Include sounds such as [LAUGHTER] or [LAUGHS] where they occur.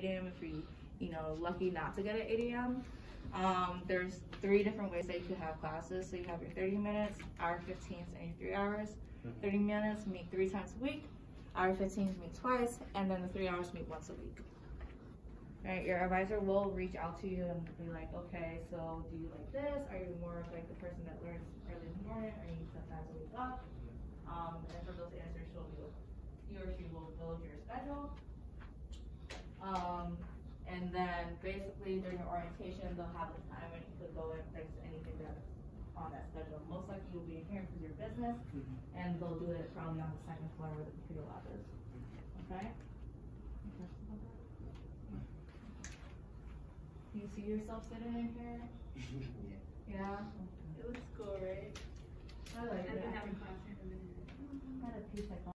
8 a.m. if you, you know, lucky not to get at 8 a.m. Um, there's three different ways that you could have classes. So you have your 30 minutes, hour 15s, and your three hours. 30 minutes meet three times a week, hour 15s meet twice, and then the three hours meet once a week. Right, your advisor will reach out to you and be like, okay, so do you like this? Are you more of like the person that learns early in the morning, or you sometimes to wake up? Um, and for those answers, she'll be, he or she will build your schedule. And then basically during your orientation, they'll have the time when you could go and fix anything that's on that schedule. Most likely you'll be in here because your business, mm-hmm. and they'll do it probably on the second floor where the computer lab is. Okay? Any questions about that? Do you see yourself sitting in here? [LAUGHS] Yeah? Yeah? It looks cool, right? I like I've it. been having class here for a minute.